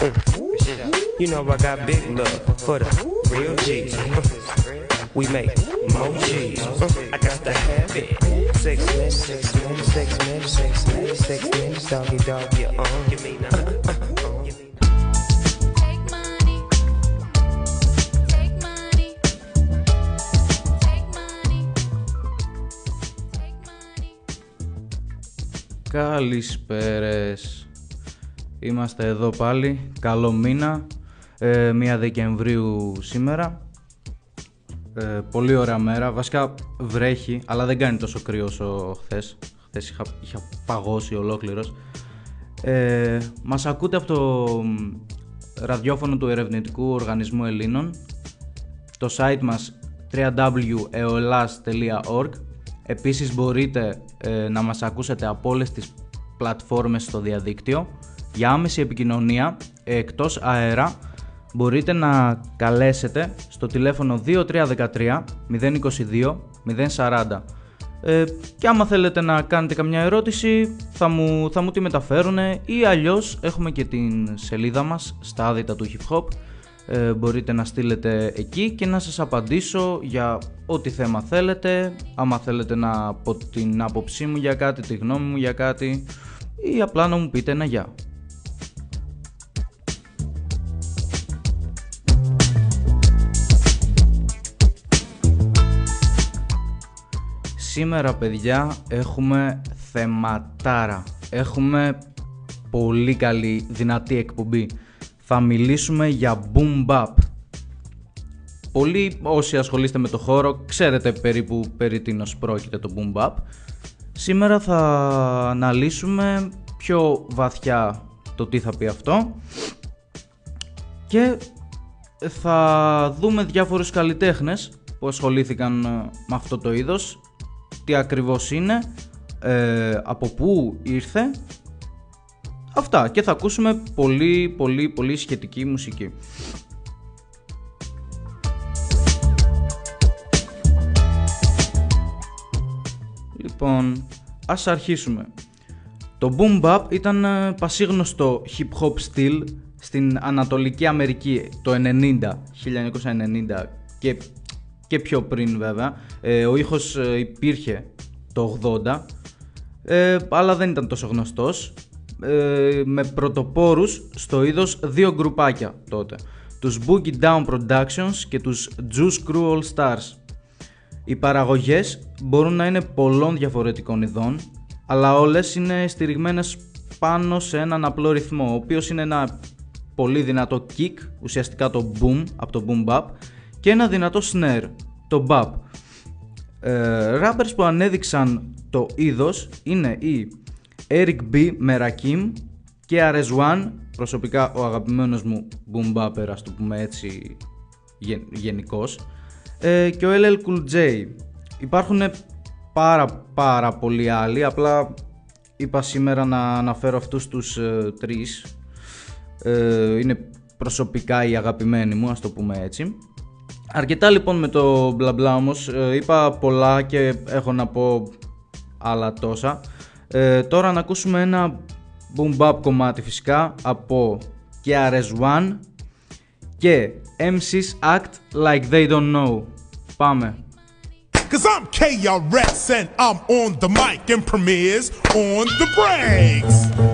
You know I got big love for the real G's. We make more G's. I got to have it. Six minutes, six minutes, six minutes, six minutes, six minutes, doggy dog, you on. Give me now. Take Είμαστε εδώ πάλι. Καλό μήνα. Ε, 1 Δεκεμβρίου σήμερα. Ε, πολύ ωραία μέρα. Βασικά βρέχει, αλλά δεν κάνει τόσο κρύο όσο χθες. Χθες είχα, είχα παγώσει ολόκληρος. Ε, μας ακούτε από το μ, ραδιόφωνο του Ερευνητικού Οργανισμού Ελλήνων το site μας www.eolas.org Επίσης μπορείτε ε, να μας ακούσετε από όλες τις πλατφόρμες στο διαδίκτυο. Για άμεση επικοινωνία ε, εκτός αέρα μπορείτε να καλέσετε στο τηλέφωνο 2313 022 040 ε, και άμα θέλετε να κάνετε καμιά ερώτηση θα μου, θα μου τη μεταφέρουν ή αλλιώς έχουμε και την σελίδα μας στα άδυτα του hip hop. Ε, μπορείτε να στείλετε εκεί και να σας απαντήσω για ό,τι θέμα θέλετε. Άμα θέλετε να πω την άποψή μου για κάτι, τη γνώμη μου για κάτι ή απλά να μου πείτε ένα γεια. Σήμερα παιδιά έχουμε θεματάρα. Έχουμε πολύ καλή δυνατή εκπομπή. Θα μιλήσουμε για boom bap. Πολλοί όσοι ασχολείστε με το χώρο ξέρετε περίπου περί τίνος πρόκειται το boom bap. Σήμερα θα αναλύσουμε πιο βαθιά το τι θα πει αυτό και θα δούμε διάφορους καλλιτέχνες που ασχολήθηκαν ε, με αυτό το είδος τι ακριβώς είναι, ε, από πού ήρθε αυτά και θα ακούσουμε πολύ πολύ πολύ σχετική μουσική Λοιπόν, ας αρχίσουμε. Το boom bap ήταν ε, πασίγνωστο hip hop στυλ στην Ανατολική Αμερική το 90, 1990 και, και πιο πριν βέβαια. Ε, ο ήχος ε, υπήρχε το 80, ε, αλλά δεν ήταν τόσο γνωστός. Ε, με πρωτοπόρους στο είδος δύο γκρουπάκια τότε. Τους Boogie Down Productions και τους Juice Crew All Stars. Οι παραγωγές μπορούν να είναι πολλών διαφορετικών ειδών, αλλά όλες είναι στηριγμένες πάνω σε έναν απλό ρυθμό, ο οποίος είναι ένα πολύ δυνατό kick, ουσιαστικά το boom από το boom bap, και ένα δυνατό snare, το bap. Ε, rappers που ανέδειξαν το είδος είναι οι Eric B. Merakim και RS1, προσωπικά ο αγαπημένος μου boom bapper, ας το πούμε έτσι γεν, γενικώς, ε, και ο LL Cool J. Υπάρχουν πάρα πάρα πολλοί άλλοι, απλά είπα σήμερα να αναφέρω αυτούς τους ε, τρεις. Ε, είναι προσωπικά οι αγαπημένοι μου, ας το πούμε έτσι. Αρκετά λοιπόν με το μπλα μπλα όμως, ε, είπα πολλά και έχω να πω άλλα τόσα. Ε, τώρα να ακούσουμε ένα boom bap κομμάτι φυσικά από KRS-One και MC's Act Like They Don't Know. Πάμε. Cause I'm KRS and I'm on the mic and premieres on the breaks.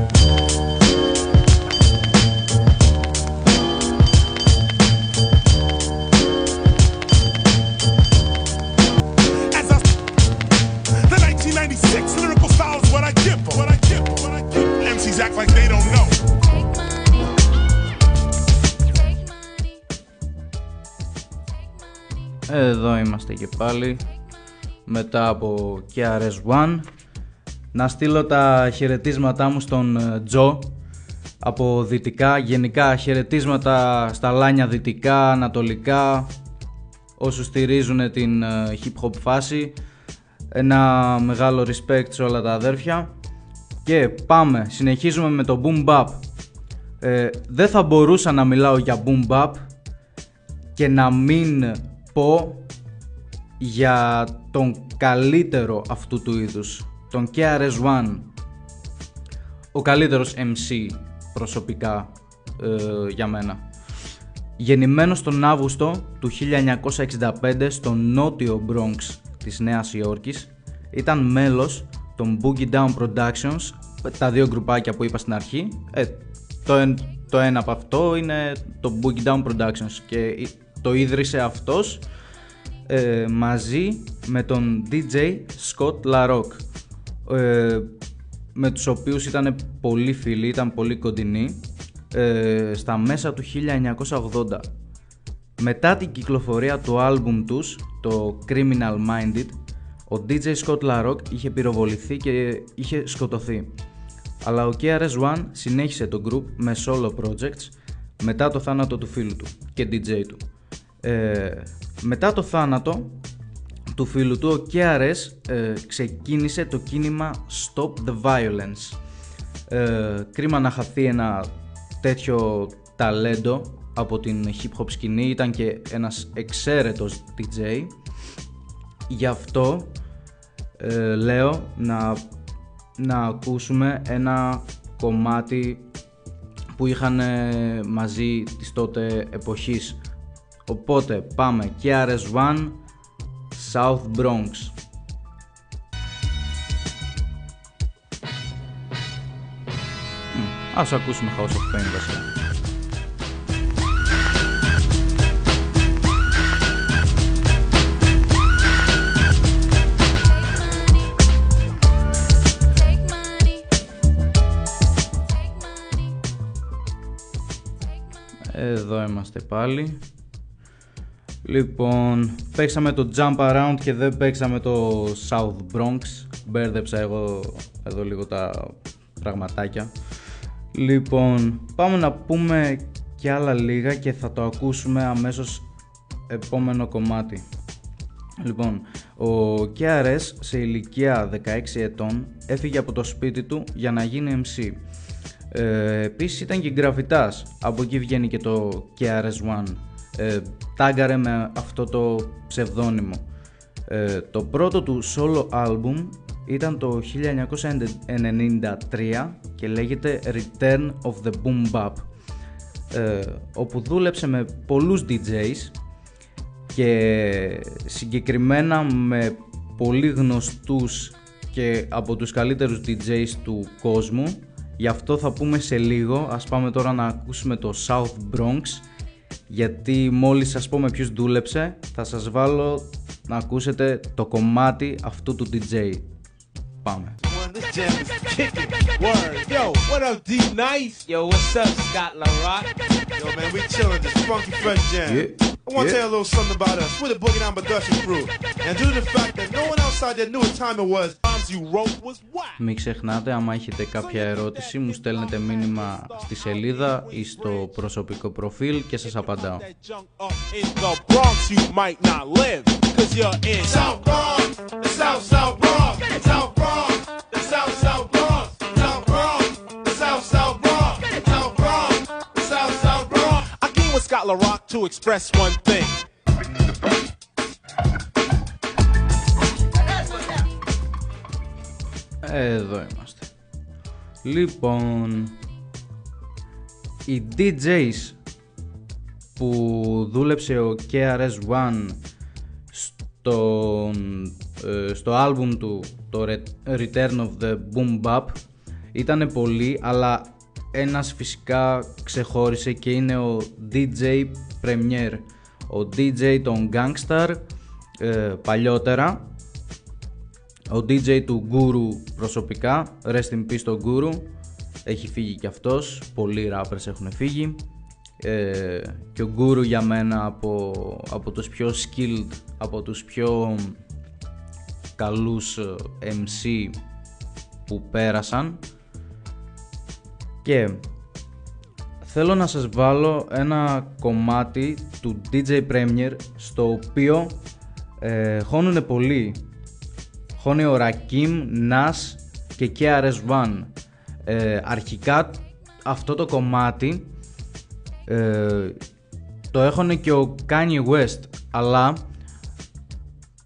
Είμαστε και πάλι. Μετά από KRS-One να στείλω τα χαιρετίσματά μου στον ε, Τζο. Από δυτικά, γενικά χαιρετίσματα στα λάνια δυτικά, ανατολικά. Όσους στηρίζουν την ε, hip hop φάση. Ένα μεγάλο respect σε όλα τα αδέρφια. Και πάμε, συνεχίζουμε με το boom bap. Ε, δεν θα μπορούσα να μιλάω για boom bap και να μην πω για τον καλύτερο αυτού του είδους, τον KRS-One. Ο καλύτερος MC προσωπικά ε, για μένα. Γεννημένος τον Αύγουστο του 1965 στο νότιο Bronx της Νέας Υόρκης, ήταν μέλος των Boogie Down Productions, τα δύο γκρουπάκια που είπα στην αρχή. Ε, το, εν- το ένα από αυτό είναι το Boogie Down Productions και το ίδρυσε αυτός ε, μαζί με τον DJ Scott LaRock ε, με τους οποίους ήταν πολύ φίλοι, ήταν πολύ κοντινοί ε, στα μέσα του 1980. Μετά την κυκλοφορία του άλμπουμ τους, το Criminal Minded, ο DJ Scott LaRock είχε πυροβοληθεί και είχε σκοτωθεί. Αλλά ο KRS-One συνέχισε το group με solo projects μετά το θάνατο του φίλου του και DJ του. Ε, μετά το θάνατο του φίλου του, ο KRS ε, ξεκίνησε το κίνημα Stop the Violence. Ε, κρίμα να χαθεί ένα τέτοιο ταλέντο από την hip hop σκηνή, ήταν και ένας εξαίρετος DJ. Γι' αυτό ε, λέω να, να ακούσουμε ένα κομμάτι που είχαν ε, μαζί της τότε εποχής οπότε πάμε και αρεσβάν South Bronx. Ας ακούσουμε χαοσοφένγκασια. Εδώ είμαστε πάλι. Λοιπόν, παίξαμε το Jump Around και δεν παίξαμε το South Bronx. Μπέρδεψα εγώ εδώ λίγο τα πραγματάκια. Λοιπόν, πάμε να πούμε και άλλα λίγα και θα το ακούσουμε αμέσως επόμενο κομμάτι. Λοιπόν, ο KRS σε ηλικία 16 ετών έφυγε από το σπίτι του για να γίνει MC. Ε, επίσης ήταν και γραφιτάς, από εκεί βγαίνει και το KRS-One. Ε, τάγκαρε με αυτό το ψευδόνυμο. Ε, το πρώτο του solo album ήταν το 1993 και λέγεται Return of the Boom Bap ε, όπου δούλεψε με πολλούς DJs και συγκεκριμένα με πολύ γνωστούς και από τους καλύτερους DJs του κόσμου. Γι' αυτό θα πούμε σε λίγο. Ας πάμε τώρα να ακούσουμε το South Bronx γιατί μόλις σας πω με ποιους δούλεψε θα σας βάλω να ακούσετε το κομμάτι αυτού του DJ πάμε One, this jam is kicking. Word. Yo, what up, D Nice? Yo, what's up, Scott LaRock? Yo, man, we chillin' this funky fresh jam. Yeah, I want to yeah. tell you a little something about us. We're the Boogie Down Production crew. And due to the fact that no one outside there knew what time it was, bombs you wrote was whack. Μην ξεχνάτε, άμα έχετε κάποια ερώτηση, μου στέλνετε μήνυμα στη σελίδα ή στο προσωπικό προφίλ και σας απαντάω. That junk up in the Bronx, Εδώ είμαστε. Λοιπόν, οι DJs που δούλεψε ο KRS-One στο, ε, στο άλμπουμ του το Re- Return of the Boom Bap ήταν πολλοί αλλά ένας φυσικά ξεχώρισε και είναι ο DJ Premier ο DJ των Gangstar ε, παλιότερα ο DJ του Guru προσωπικά, rest in peace το Guru, έχει φύγει και αυτός, πολλοί rappers έχουν φύγει. Ε, και ο Guru για μένα από, από τους πιο skilled, από τους πιο καλούς ε, MC που πέρασαν. Και θέλω να σας βάλω ένα κομμάτι του DJ Premier στο οποίο ε, χώνουνε πολύ χώνει ο Ρακίμ, Νας και KRS-One. Ε, αρχικά αυτό το κομμάτι ε, το έχωνε και ο Kanye West αλλά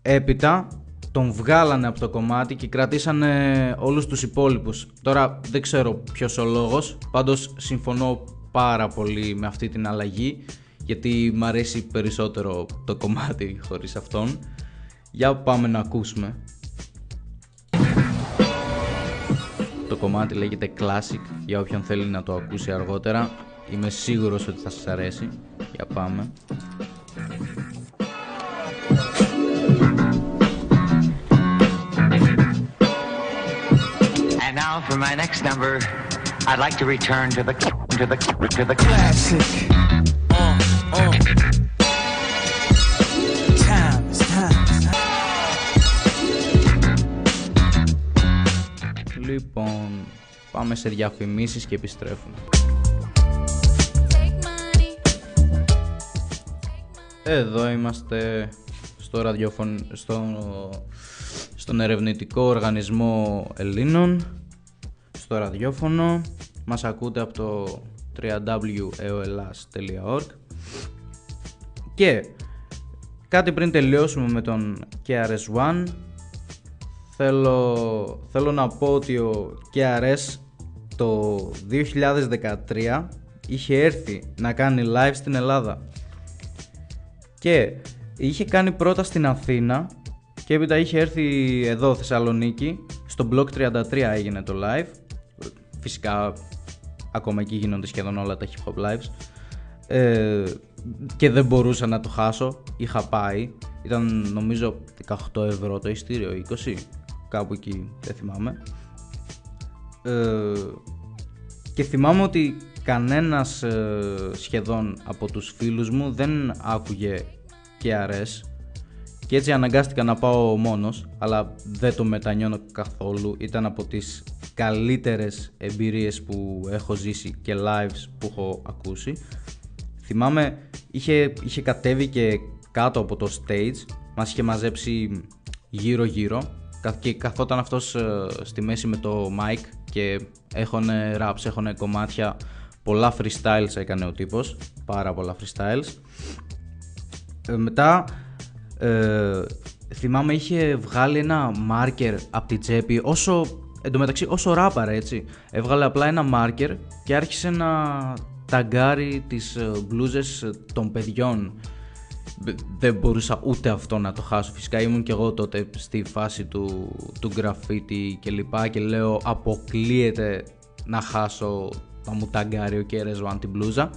έπειτα τον βγάλανε από το κομμάτι και κρατήσανε όλους τους υπόλοιπους. Τώρα δεν ξέρω ποιος ο λόγος, πάντως συμφωνώ πάρα πολύ με αυτή την αλλαγή γιατί μ' αρέσει περισσότερο το κομμάτι χωρίς αυτόν. Για πάμε να ακούσουμε. Το κομμάτι λέγεται Classic για όποιον θέλει να το ακούσει αργότερα. Είμαι σίγουρος ότι θα σας αρέσει. Για πάμε. And now for my next number, I'd like to return to the to the to the classic. Uh, uh. Λοιπόν, πάμε σε διαφημίσεις και επιστρέφουμε. Take money. Εδώ είμαστε στο ραδιοφων... στο... στον ερευνητικό οργανισμό Ελλήνων, στο ραδιόφωνο. Μας ακούτε από το www.eoelas.org και κάτι πριν τελειώσουμε με τον KRS-One θέλω, θέλω να πω ότι ο KRS το 2013 είχε έρθει να κάνει live στην Ελλάδα. Και είχε κάνει πρώτα στην Αθήνα και έπειτα είχε έρθει εδώ Θεσσαλονίκη. Στο Block 33 έγινε το live. Φυσικά ακόμα εκεί γίνονται σχεδόν όλα τα hip hop lives. Ε, και δεν μπορούσα να το χάσω. Είχα πάει. Ήταν νομίζω 18 ευρώ το ειστήριο 20 κάπου εκεί δεν θυμάμαι. Ε, και θυμάμαι ότι κανένας ε, σχεδόν από τους φίλους μου δεν άκουγε KRS και έτσι αναγκάστηκα να πάω μόνος αλλά δεν το μετανιώνω καθόλου. Ήταν από τις καλύτερες εμπειρίες που έχω ζήσει και lives που έχω ακούσει. Θυμάμαι είχε, είχε κατέβει και κάτω από το stage μας είχε μαζέψει γύρω γύρω κα- και καθόταν αυτός ε, στη μέση με το mic και έχωνε raps, έχωνε κομμάτια. Πολλά freestyles έκανε ο τύπος. Πάρα πολλά freestyles. Ε, μετά ε, θυμάμαι είχε βγάλει ένα marker από την τσέπη. Όσο εντωμεταξύ όσο ράπαρε έτσι έβγαλε απλά ένα marker και άρχισε να ταγκάρει τις ε, μπλούζες ε, των παιδιών. Β- δεν μπορούσα ούτε αυτό να το χάσω. Φυσικά ήμουν και εγώ τότε στη φάση του, του graffiti και λοιπά και λέω αποκλείεται να χάσω να μου ταγκάρει ο KRS-One την μπλούζα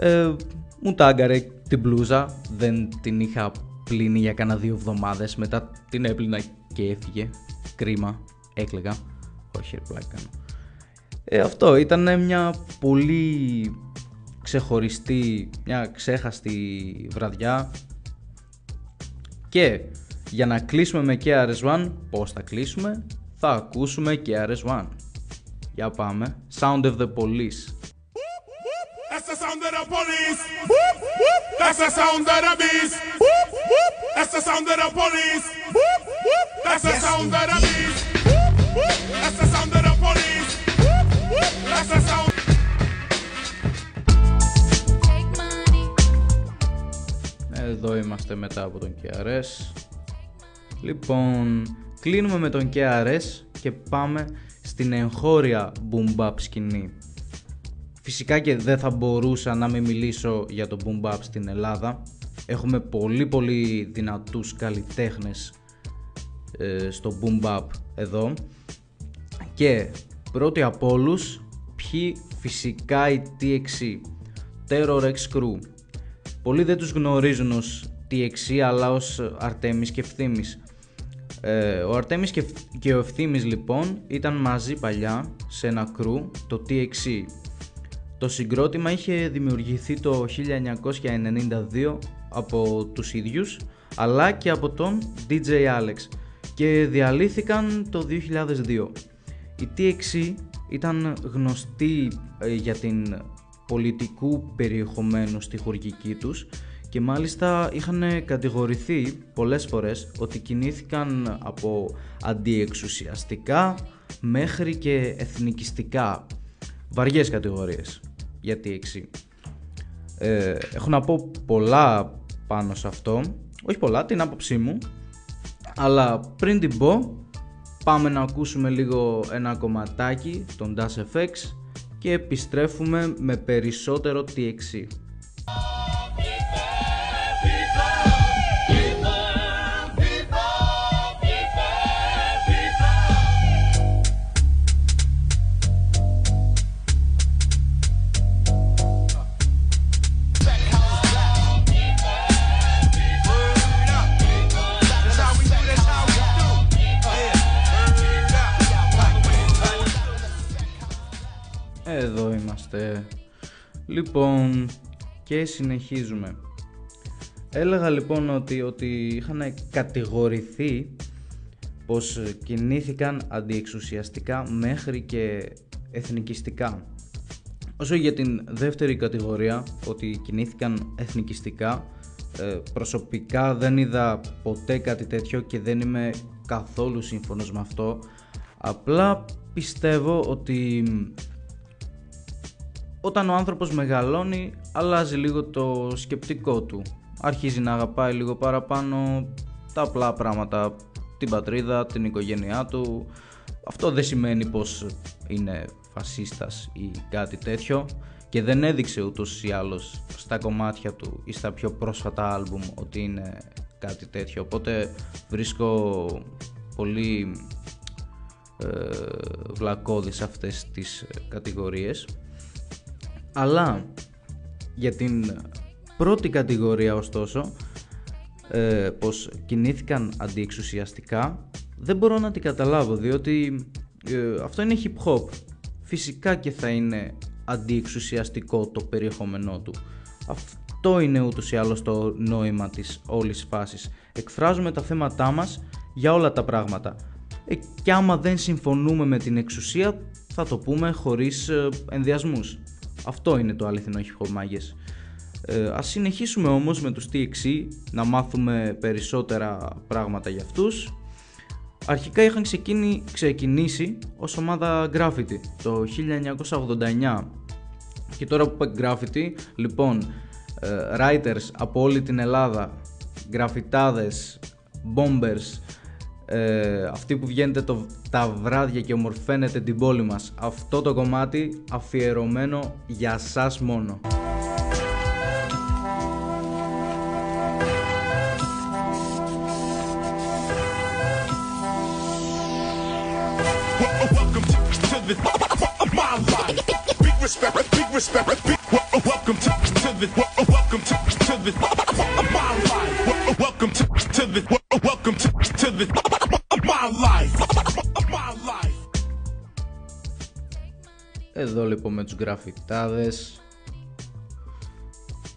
ε, μου τάγκαρε την μπλούζα, δεν την είχα πλύνει για κάνα δύο εβδομάδες, μετά την έπλυνα και έφυγε, κρίμα, έκλαιγα, όχι ρε πλάκα κάνω. Ε, αυτό ήταν μια πολύ ξεχωριστή, μια ξέχαστη βραδιά και για να κλείσουμε με KRS-One, πώς θα κλείσουμε, θα ακούσουμε KRS-One. Για πάμε, Sound of the Police. That's the sound of the police. That's the sound of the beast. That's the sound of the police. That's the sound of the beast. That's the sound of the police. That's the sound. Εδώ είμαστε μετά από τον KRS. Λοιπόν, κλείνουμε με τον KRS και πάμε στην εγχώρια boom bap σκηνή. Φυσικά και δεν θα μπορούσα να μην μιλήσω για το boom bap στην Ελλάδα. Έχουμε πολύ πολύ δυνατούς καλλιτέχνες ε, στο boom bap εδώ. Και πρώτοι από όλους, ποιοι φυσικά η TXC, Terror X Crew. Πολλοί δεν τους γνωρίζουν ως TXC αλλά ως Αρτέμις και Ευθύμης. Ε, ο Αρτέμις και, και ο Ευθύμης λοιπόν ήταν μαζί παλιά σε ένα crew, το TXC. Το συγκρότημα είχε δημιουργηθεί το 1992 από τους ίδιους αλλά και από τον DJ Alex και διαλύθηκαν το 2002. Η TXC ήταν γνωστή ε, για την πολιτικού περιεχομένου στη χορηγική τους και μάλιστα είχαν κατηγορηθεί πολλές φορές ότι κινήθηκαν από αντιεξουσιαστικά μέχρι και εθνικιστικά. Βαριές κατηγορίες για TXC. Ε, έχω να πω πολλά πάνω σε αυτό, όχι πολλά, την άποψή μου, αλλά πριν την πω πάμε να ακούσουμε λίγο ένα κομματάκι των Das FX και επιστρέφουμε με περισσότερο TXC. Είμαστε. Λοιπόν, και συνεχίζουμε. Έλεγα λοιπόν ότι, ότι είχαν κατηγορηθεί πως κινήθηκαν αντιεξουσιαστικά μέχρι και εθνικιστικά. Όσο για την δεύτερη κατηγορία, ότι κινήθηκαν εθνικιστικά, ε, προσωπικά δεν είδα ποτέ κάτι τέτοιο και δεν είμαι καθόλου σύμφωνος με αυτό. Απλά πιστεύω ότι όταν ο άνθρωπος μεγαλώνει αλλάζει λίγο το σκεπτικό του. Αρχίζει να αγαπάει λίγο παραπάνω τα απλά πράγματα, την πατρίδα, την οικογένειά του. Αυτό δεν σημαίνει πως είναι φασίστας ή κάτι τέτοιο και δεν έδειξε ούτως ή άλλως στα κομμάτια του ή στα πιο πρόσφατα άλμπουμ ότι είναι κάτι τέτοιο. Οπότε βρίσκω πολύ ε, βλακώδεις αυτές τις κατηγορίες αλλά για την πρώτη κατηγορία ωστόσο ε, πως κινήθηκαν αντιεξουσιαστικά δεν μπορώ να την καταλάβω διότι ε, αυτό είναι hip hop. Φυσικά και θα είναι αντιεξουσιαστικό το περιεχόμενό του. Αυτό είναι ούτως ή άλλως το νόημα της όλης φάσης. Εκφράζουμε τα θέματά μας για όλα τα πράγματα. Ε, και άμα δεν συμφωνούμε με την εξουσία θα το πούμε χωρίς ε, ενδιασμούς αυτό είναι το αληθινό hip hop μάγες. Ε, ας συνεχίσουμε όμως με τους TXC να μάθουμε περισσότερα πράγματα για αυτούς. Αρχικά είχαν ξεκίνη, ξεκινήσει ως ομάδα Graffiti το 1989 και τώρα που είπα Graffiti, λοιπόν, ε, writers από όλη την Ελλάδα, γραφιτάδες, bombers, ε, αυτοί που βγαίνετε το, τα βράδια και ομορφαίνετε την πόλη μας. Αυτό το κομμάτι αφιερωμένο για σας μόνο. Welcome to, to the Εδώ λοιπόν με τους γραφιτάδες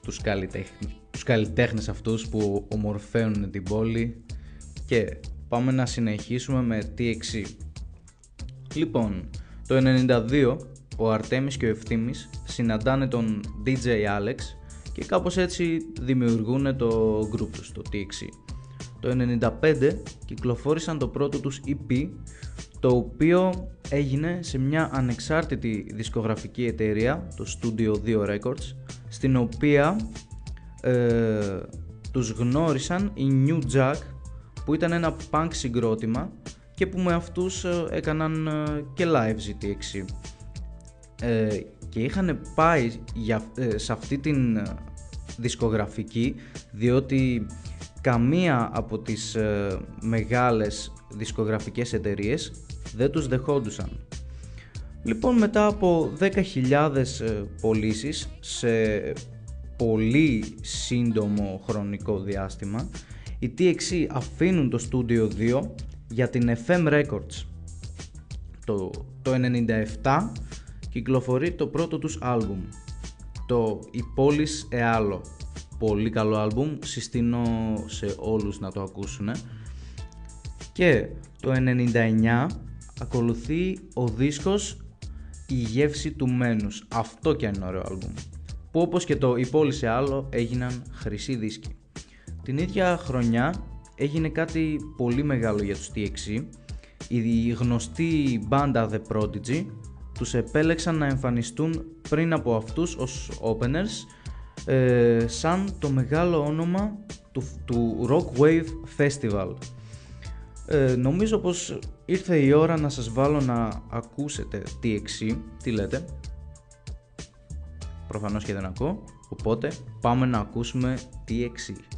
τους, καλλιτέχνες, τους καλλιτέχνες αυτούς που ομορφαίνουν την πόλη και πάμε να συνεχίσουμε με TXC. Λοιπόν, το 92 ο Αρτέμις και ο Ευθύμης συναντάνε τον DJ Alex και κάπως έτσι δημιουργούν το group τους, το TXC. Το 95 κυκλοφόρησαν το πρώτο τους EP το οποίο έγινε σε μια ανεξάρτητη δισκογραφική εταιρεία, το Studio 2 Records, στην οποία ε, τους γνώρισαν οι New Jack που ήταν ένα punk συγκρότημα και που με αυτούς ε, έκαναν ε, και live GTX ε, και είχαν πάει για, ε, σε αυτή την ε, δισκογραφική διότι καμία από τις ε, μεγάλες δισκογραφικές εταιρείες δεν τους δεχόντουσαν. Λοιπόν μετά από 10.000 ε, πωλήσεις σε πολύ σύντομο χρονικό διάστημα οι TXC αφήνουν το Studio 2 για την FM Records. Το, το 97 κυκλοφορεί το πρώτο τους άλμπουμ, το «Η πόλης Εάλο». Πολύ καλό άλμπουμ, συστήνω σε όλους να το ακούσουν. Και το 99 ακολουθεί ο δίσκος «Η γεύση του Μένους». Αυτό και είναι ωραίο άλμπουμ. Που όπως και το «Η πόλη σε άλλο» έγιναν χρυσή δίσκοι. Την ίδια χρονιά έγινε κάτι πολύ μεγάλο για τους TXC. Η γνωστή μπάντα The Prodigy τους επέλεξαν να εμφανιστούν πριν από αυτούς ως openers ε, σαν το μεγάλο όνομα του, του Rock Wave Festival. Ε, νομίζω πως ήρθε η ώρα να σας βάλω να ακούσετε TXC, τι λέτε. προφανώς και δεν ακούω, οπότε πάμε να ακούσουμε TXC.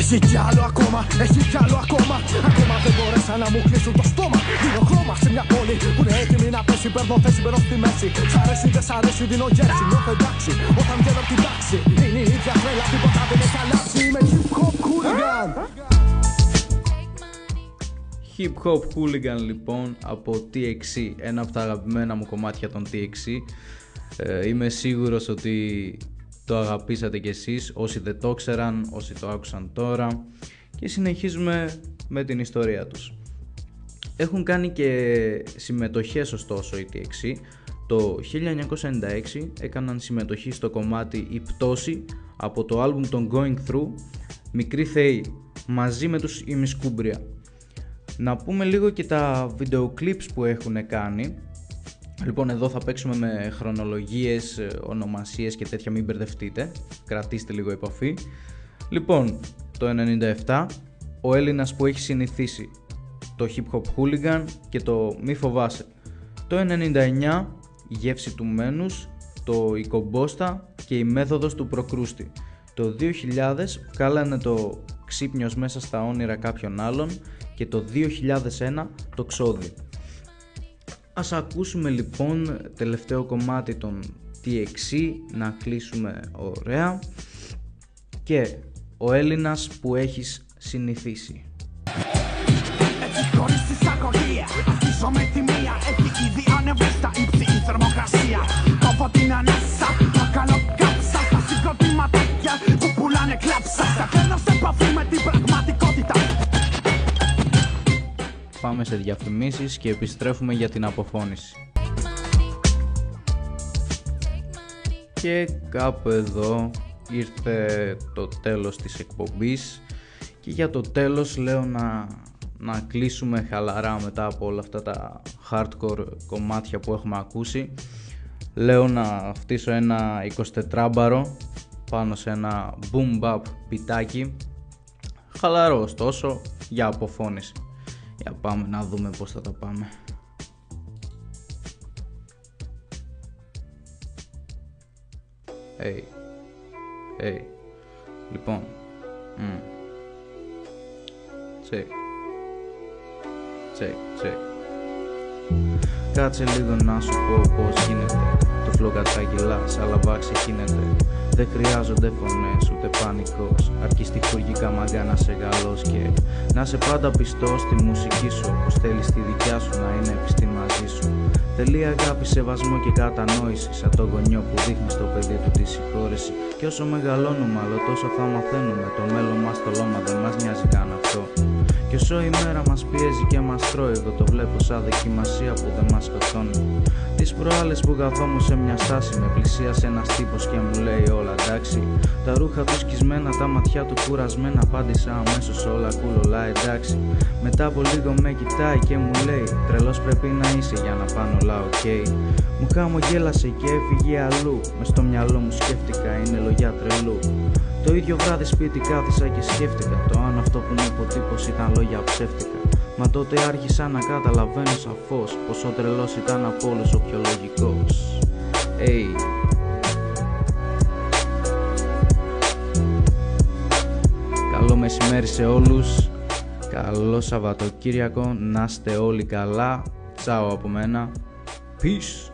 Έχει κι άλλο ακόμα, έχει κι άλλο ακόμα. Ακόμα δεν μπόρεσαν να μου κλείσουν το στόμα. Δίνω χρώμα σε μια πόλη που είναι έτοιμη να πέσει. Παίρνω θέση, μπαίνω στη μέση. Σ' αρέσει, δεν σ' αρέσει, δίνω γεύση. Νιώθω εντάξει, όταν βγαίνω από την τάξη. Είναι η ίδια τρέλα, τίποτα δεν έχει αλλάξει. Είμαι hip hop hooligan. Hip Hop Hooligan λοιπόν από TXC, ένα από τα αγαπημένα μου κομμάτια των TXC. Ε, είμαι σίγουρος ότι το αγαπήσατε κι εσείς, όσοι δεν το ξέραν, όσοι το άκουσαν τώρα και συνεχίζουμε με την ιστορία τους. Έχουν κάνει και συμμετοχές ωστόσο οι TXC. Το 1996 έκαναν συμμετοχή στο κομμάτι «Η πτώση» από το άλμπουμ των Going Through «Μικρή Θεή» μαζί με τους Ημισκούμπρια. Να πούμε λίγο και τα βίντεο clips που έχουν κάνει. Λοιπόν, εδώ θα παίξουμε με χρονολογίες, ε, ονομασίες και τέτοια, μην μπερδευτείτε. Κρατήστε λίγο επαφή. Λοιπόν, το 97, ο Έλληνας που έχει συνηθίσει το hip hop hooligan και το μη φοβάσαι. Το 99, η γεύση του μένους, το η κομπόστα και η μέθοδος του προκρούστη. Το 2000 βγάλανε το ξύπνιος μέσα στα όνειρα κάποιων άλλων και το 2001 το ξόδι. Ας ακούσουμε λοιπόν τελευταίο κομμάτι των TXC να κλείσουμε ωραία. Και ο Έλληνας που έχεις συνηθίσει. Έχει χωρίς εισαγωγία Αρχίζω με τη μία Έχει ήδη ανεβεί στα ύψη η θερμοκρασία. Κόβω την ανάσα Προκαλώ κάψα Στα συγκροτηματάκια που πουλάνε κλάψα. Θα φέρνω σε επαφή με την πραγματικότητα Πάμε σε διαφημίσεις και επιστρέφουμε για την αποφώνηση. Και κάπου εδώ ήρθε το τέλος της εκπομπής και για το τέλος λέω να, να κλείσουμε χαλαρά μετά από όλα αυτά τα hardcore κομμάτια που έχουμε ακούσει. Λέω να φτύσω ένα 24 μπαρο πάνω σε ένα boom bap πιτάκι χαλαρό ωστόσο για αποφώνηση. Για πάμε να δούμε πώς θα τα πάμε. Hey. Hey. Λοιπόν. Mm. Check. Check, check. Κάτσε λίγο να σου πω πώς γίνεται Το φλο κατραγγελάς, αλλά βάξε γίνεται Δεν χρειάζονται φωνές, ούτε πανικός. Αρκεί στη χουργικά μαγκά να σε γαλός και Να σε πάντα πιστός στη μουσική σου. Όπως θέλεις τη δικιά σου να είναι πιστή μαζί σου. Θέλει αγάπη, σεβασμό και κατανόηση Σαν το γονιό που δείχνει στο παιδί του τη συγχώρεση. Και όσο μεγαλώνουμε άλλο τόσο θα μαθαίνουμε. Το μέλλον μας το λόμα δεν μας νοιάζει καν αυτό και όσο η μέρα μας πιέζει και μας τρώει. Εγώ το βλέπω σαν δοκιμασία που δεν μας σκοτώνει Τις προάλλες που καθόμουν σε μια στάση Με πλησίασε ένας τύπος και μου λέει όλα εντάξει Τα ρούχα του σκισμένα, τα ματιά του κουρασμένα Απάντησα αμέσως όλα κουλολά εντάξει Μετά από λίγο με κοιτάει και μου λέει Τρελός πρέπει να είσαι για να πάνε όλα οκ Μου χαμογέλασε και έφυγε αλλού. Μες στο μυαλό μου σκέφτηκα είναι λόγια τρελού. Το ίδιο βράδυ σπίτι κάθισα και σκέφτηκα Το αν αυτό που μου είπε ο τύπος ήταν λόγια ψεύτικα. Μα τότε άρχισα να καταλαβαίνω σαφώς Πως ο τρελός ήταν από όλους ο πιο λογικός. Hey. Καλό μεσημέρι σε όλους. Καλό Σαββατοκύριακο. Να είστε όλοι καλά. Τσάω από μένα. Peace